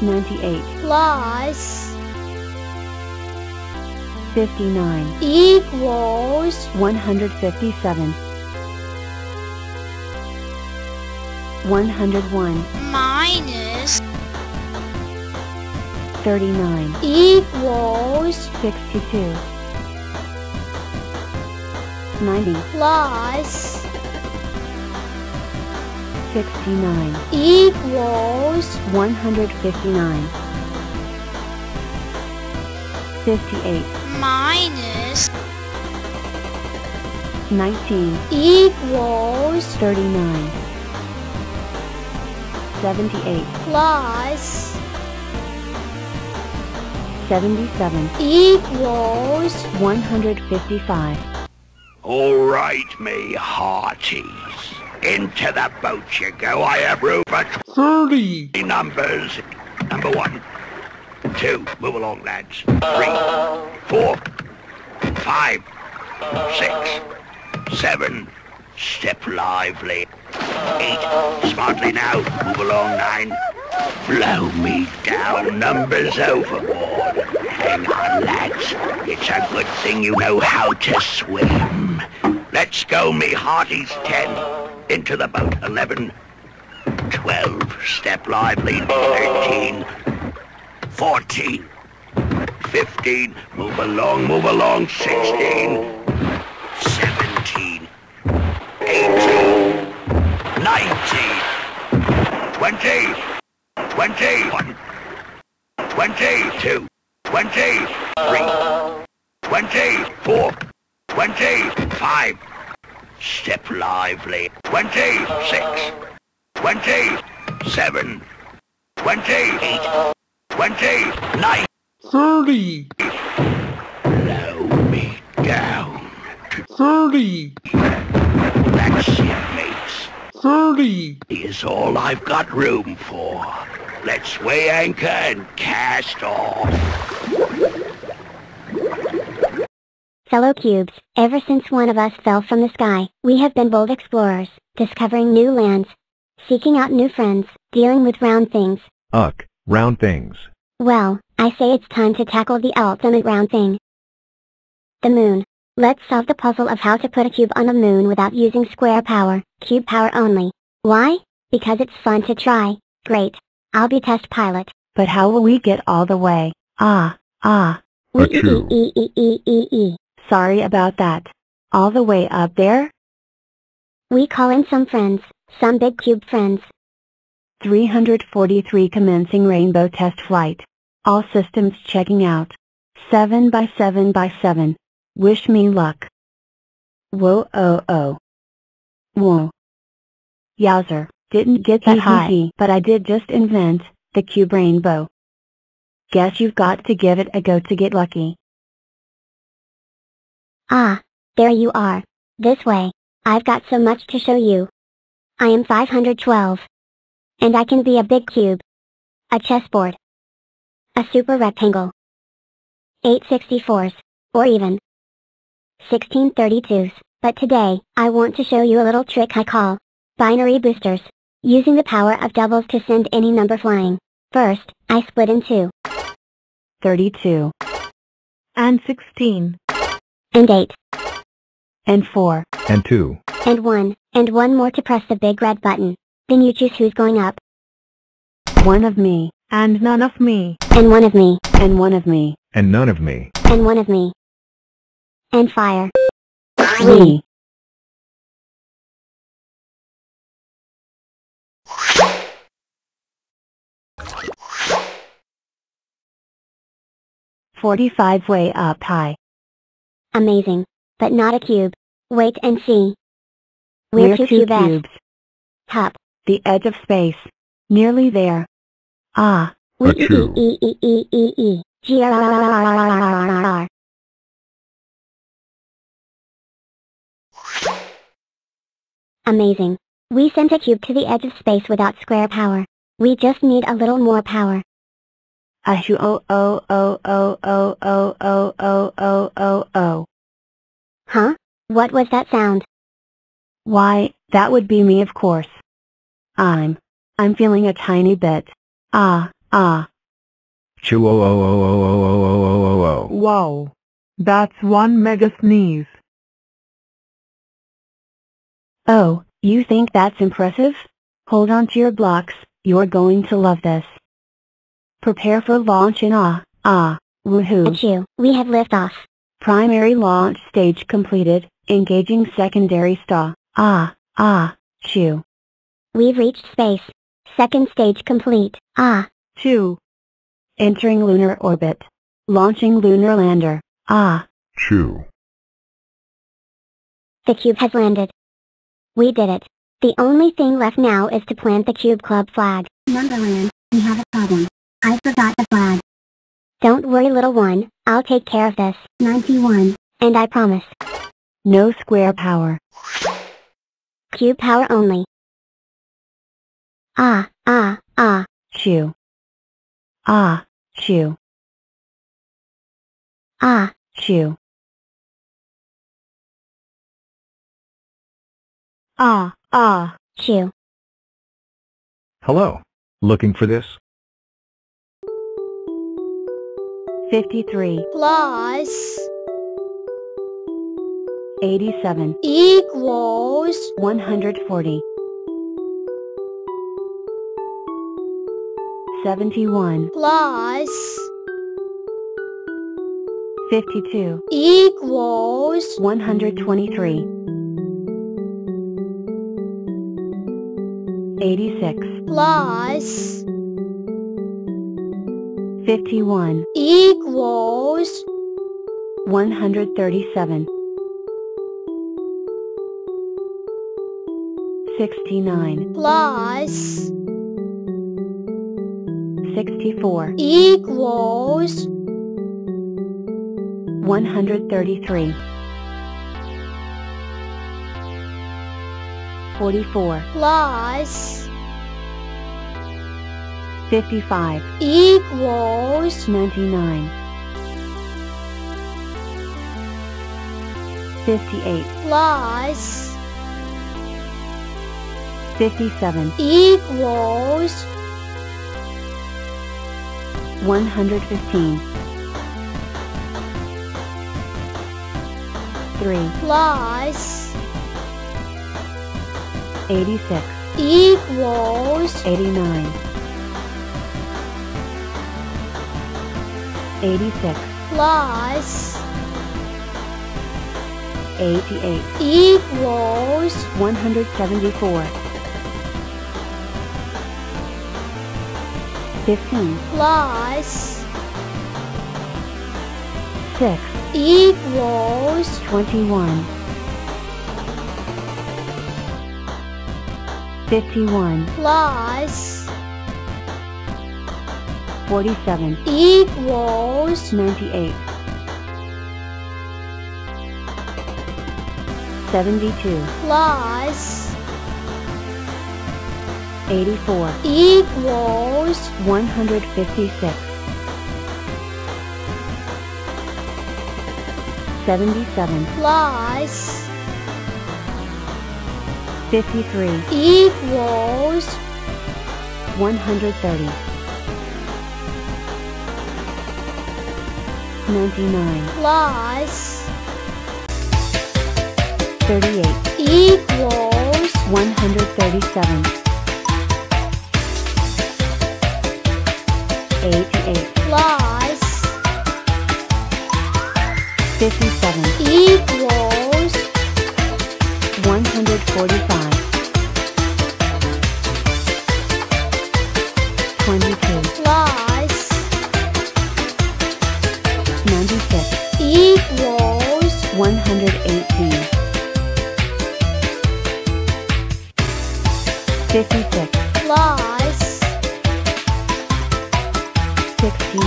98, plus 59, equals 157, 101, minus 39, equals 62, 90, plus 69, equals 159, 58, minus. 19, equals 39, 78, plus. 77, equals 155, All right, me hearties. Into the boat you go. I have room for Thirty. numbers. Number one, two. Move along, lads. Three, four, five, six, seven. Step lively. Eight. Smartly now. Move along, nine. Blow me down. Numbers overboard. Hang on, lads. It's a good thing you know how to swim. Let's go, me hearties. Ten into the boat. 11, 12, step lively. 13, 14, 15, move along, move along. 16, 17, 18, 19, 20, 21, 22, 23, 24, 25, Step lively. Twenty-six. Twenty-seven. Twenty-eight. Twenty-nine. Thirty. Blow me down. Thirty. That's it, mates. Thirty. Is all I've got room for. Let's weigh anchor and cast off. Fellow cubes, ever since one of us fell from the sky, we have been bold explorers, discovering new lands, seeking out new friends, dealing with round things. Uck, round things. Well, I say it's time to tackle the ultimate round thing. The moon. Let's solve the puzzle of how to put a cube on the moon without using square power, cube power only. Why? Because it's fun to try. Great. I'll be test pilot. but how will we get all the way? Ah, ah, Wee Achoo. e e e e e e. sorry about that. All the way up there? We call in some friends, some big cube friends. 343 commencing rainbow test flight. All systems checking out. 7 by 7 by 7. Wish me luck. Whoa oh oh. Whoa. Yowzer, didn't get that high, but I did just invent the cube rainbow. Guess you've got to give it a go to get lucky. Ah, there you are. This way. I've got so much to show you. I am 512. And I can be a big cube. A chessboard. A super rectangle. 864s. Or even 1632s. But today, I want to show you a little trick I call binary boosters. Using the power of doubles to send any number flying. First, I split in two. 32. And 16. And eight. And 4. And two. And one. And one more to press the big red button. Then you choose who's going up. One of me. And none of me. And one of me. And one of me. And none of me. And one of me. And fire. We. Forty-five way up high. Amazing. But not a cube. Wait and see. We're, two, two cubes. cubes. Top. The edge of space. Nearly there. Ah, We Achoo. e e e e e e. G r r r r r r r r r. Amazing. We sent a cube to the edge of space without square power. We just need a little more power. Ashu oh oh oh oh oh oh oh oh oh oh oh. Huh? What was that sound? Why, that would be me of course. I'm, I'm feeling a tiny bit. Ah, ah. Chew oh oh oh oh oh oh oh oh oh oh. Wow. That's one mega sneeze. Oh, you think that's impressive? Hold on to your blocks, you're going to love this. Prepare for launch in ah, ah, woohoo. Achoo, we have liftoff. Primary launch stage completed, engaging secondary star, ah, ah, chew. We've reached space. Second stage complete. Ah, Two. Entering lunar orbit. Launching lunar lander, ah. Chew. the cube has landed. We did it. The only thing left now is to plant the Cube Club flag. Numberland, we have a problem. I forgot the flag. Don't worry little one, I'll take care of this. 91. And I promise. No square power. Cube power only. Ah, ah, ah. Chew. Ah, chew, Ah, chew. Ah, ah. chew. Hello. Looking for this? 53, plus 87, equals 140. 71, plus 52, equals 123. 86, plus 51, equals 137. 69, plus. 64, equals 133. 44, plus 55, equals 99. 58, plus 57, equals 115. 3, plus 86, equals 89. 86, plus 88, equals 174. 15, plus 6, equals 21. 51, plus 47, equals 98. 72, plus 84, equals 156. 77, plus 53, equals 130. 99, plus 38, equals 137. 88, plus 57, equals 145.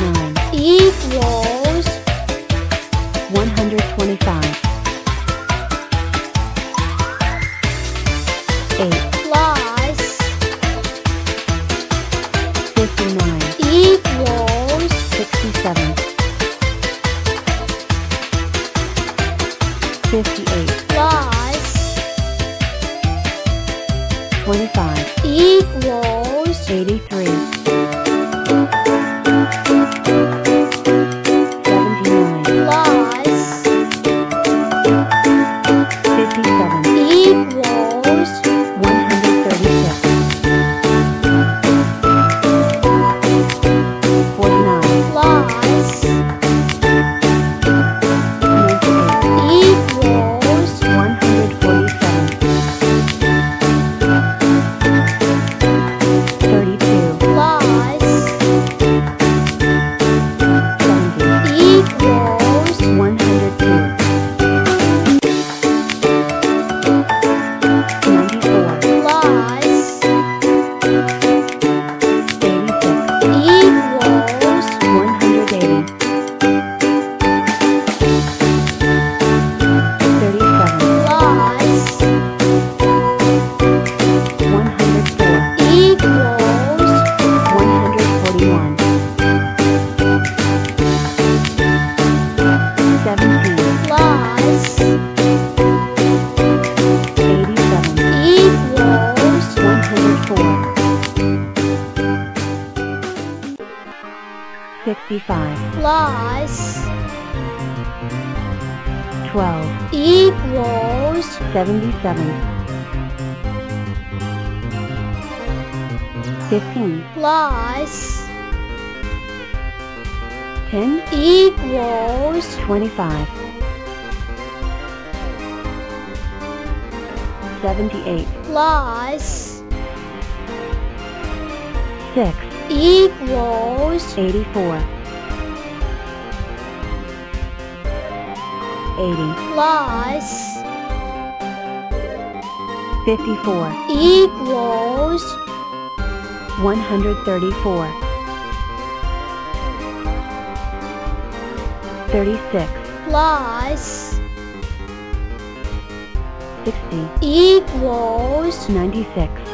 69, equals 125. 8, plus 59, equals 67. 58, plus 25, equals 83. 65, plus 12, equals 77, 15, plus 10, equals 25, 78, plus 6, equals 84, 80, plus 54, equals 134, 36, plus 60, equals 96,